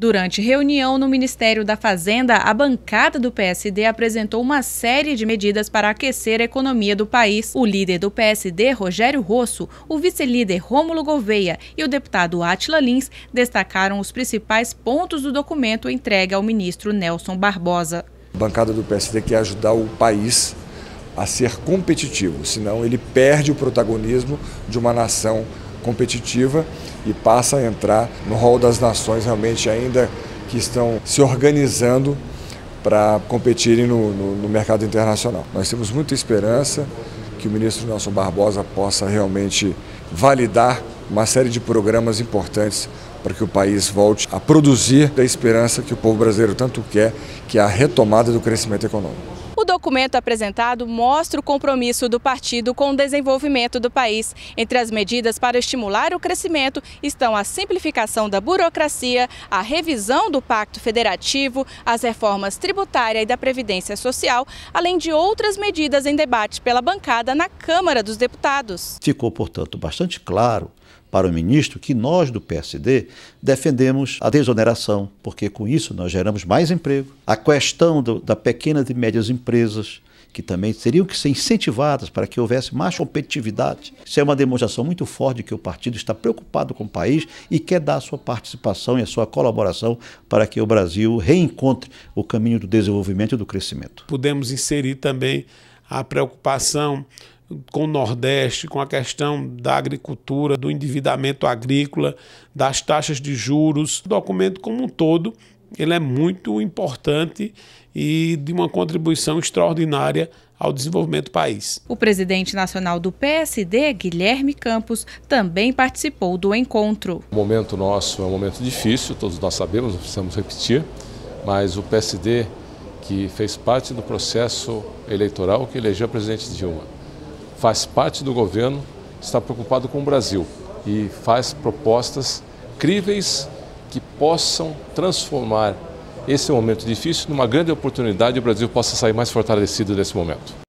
Durante reunião no Ministério da Fazenda, a bancada do PSD apresentou uma série de medidas para aquecer a economia do país. O líder do PSD, Rogério Rosso, o vice-líder Rômulo Gouveia e o deputado Atila Lins destacaram os principais pontos do documento entregue ao ministro Nelson Barbosa. A bancada do PSD quer ajudar o país a ser competitivo, senão ele perde o protagonismo de uma nação competitiva e passa a entrar no rol das nações realmente ainda que estão se organizando para competirem no, no, no, mercado internacional. Nós temos muita esperança que o ministro Nelson Barbosa possa realmente validar uma série de programas importantes para que o país volte a produzir da esperança que o povo brasileiro tanto quer, que é a retomada do crescimento econômico. Documento apresentado mostra o compromisso do partido com o desenvolvimento do país. Entre as medidas para estimular o crescimento estão a simplificação da burocracia, a revisão do Pacto Federativo, as reformas tributária e da Previdência Social, além de outras medidas em debate pela bancada na Câmara dos Deputados. Ficou, portanto, bastante claro para o ministro que nós do PSD defendemos a desoneração, porque com isso nós geramos mais emprego. A questão do, da pequenas e médias empresas, que também teriam que ser incentivadas para que houvesse mais competitividade. Isso é uma demonstração muito forte de que o partido está preocupado com o país e quer dar a sua participação e a sua colaboração para que o Brasil reencontre o caminho do desenvolvimento e do crescimento. Podemos inserir também a preocupação com o Nordeste, com a questão da agricultura, do endividamento agrícola, das taxas de juros. O documento como um todo, ele é muito importante e de uma contribuição extraordinária ao desenvolvimento do país. O presidente nacional do PSD, Guilherme Campos, também participou do encontro. O momento nosso é um momento difícil, todos nós sabemos, não precisamos repetir, mas o PSD, que fez parte do processo eleitoral que elegeu a presidente Dilma, faz parte do governo, está preocupado com o Brasil e faz propostas críveis que possam transformar esse momento difícil numa grande oportunidade e o Brasil possa sair mais fortalecido desse momento.